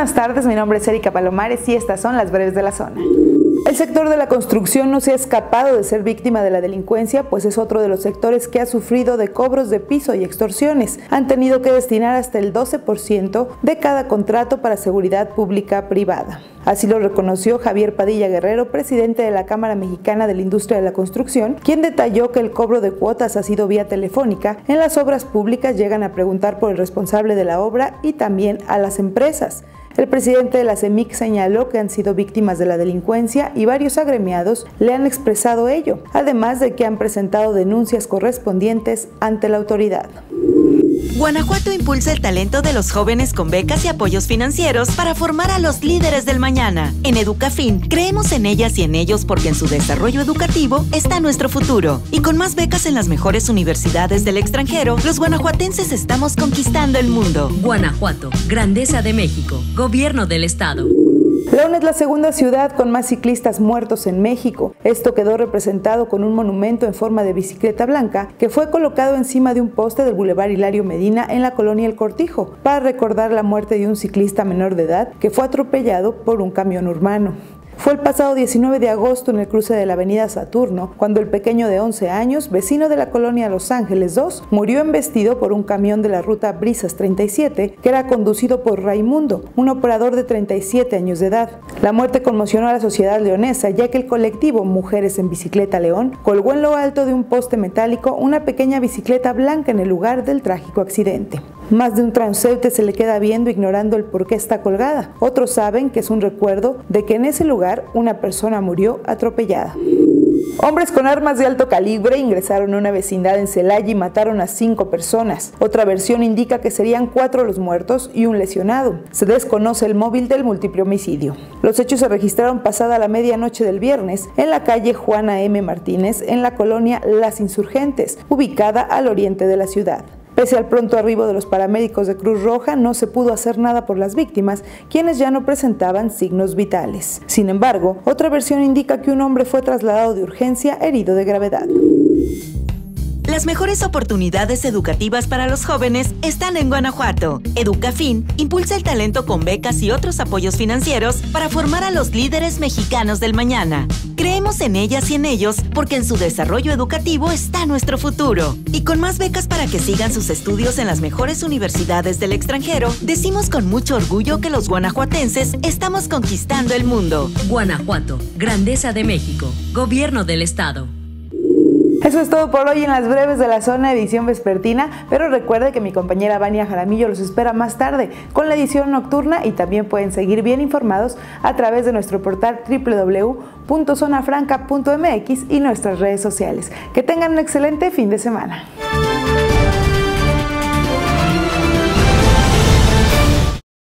buenas tardes, mi nombre es Erika Palomares y estas son las breves de la zona. El sector de la construcción no se ha escapado de ser víctima de la delincuencia, pues es otro de los sectores que ha sufrido de cobros de piso y extorsiones. Han tenido que destinar hasta el 12% de cada contrato para seguridad pública privada. Así lo reconoció Javier Padilla Guerrero, presidente de la Cámara Mexicana de la Industria de la Construcción, quien detalló que el cobro de cuotas ha sido vía telefónica. En las obras públicas llegan a preguntar por el responsable de la obra y también a las empresas. El presidente de la CEMIC señaló que han sido víctimas de la delincuencia y varios agremiados le han expresado ello, además de que han presentado denuncias correspondientes ante la autoridad. Guanajuato impulsa el talento de los jóvenes con becas y apoyos financieros para formar a los líderes del mañana. En Educafin, creemos en ellas y en ellos porque en su desarrollo educativo está nuestro futuro. Y con más becas en las mejores universidades del extranjero, los guanajuatenses estamos conquistando el mundo. Guanajuato, Grandeza de México, Gobierno del Estado. León es la segunda ciudad con más ciclistas muertos en México. Esto quedó representado con un monumento en forma de bicicleta blanca que fue colocado encima de un poste del Boulevard Hilario Medina en la colonia El Cortijo para recordar la muerte de un ciclista menor de edad que fue atropellado por un camión urbano. Fue el pasado 19 de agosto en el cruce de la avenida Saturno, cuando el pequeño de 11 años, vecino de la colonia Los Ángeles 2, murió embestido por un camión de la ruta Brisas 37, que era conducido por Raimundo, un operador de 37 años de edad. La muerte conmocionó a la sociedad leonesa, ya que el colectivo Mujeres en Bicicleta León colgó en lo alto de un poste metálico una pequeña bicicleta blanca en el lugar del trágico accidente. Más de un transeúnte se le queda viendo ignorando el por qué está colgada. Otros saben que es un recuerdo de que en ese lugar una persona murió atropellada. Hombres con armas de alto calibre ingresaron a una vecindad en Celaya y mataron a cinco personas. Otra versión indica que serían cuatro los muertos y un lesionado. Se desconoce el móvil del múltiple homicidio. Los hechos se registraron pasada la medianoche del viernes en la calle Juana M. Martínez, en la colonia Las Insurgentes, ubicada al oriente de la ciudad. Pese al pronto arribo de los paramédicos de Cruz Roja, no se pudo hacer nada por las víctimas, quienes ya no presentaban signos vitales. Sin embargo, otra versión indica que un hombre fue trasladado de urgencia herido de gravedad. Las mejores oportunidades educativas para los jóvenes están en Guanajuato. Educafin impulsa el talento con becas y otros apoyos financieros para formar a los líderes mexicanos del mañana. Creemos en ellas y en ellos porque en su desarrollo educativo está nuestro futuro. Y con más becas para que sigan sus estudios en las mejores universidades del extranjero, decimos con mucho orgullo que los guanajuatenses estamos conquistando el mundo. Guanajuato, Grandeza de México, Gobierno del Estado. Eso es todo por hoy en las breves de la zona edición vespertina, pero recuerde que mi compañera Vania Jaramillo los espera más tarde con la edición nocturna y también pueden seguir bien informados a través de nuestro portal www.zonafranca.mx y nuestras redes sociales. Que tengan un excelente fin de semana.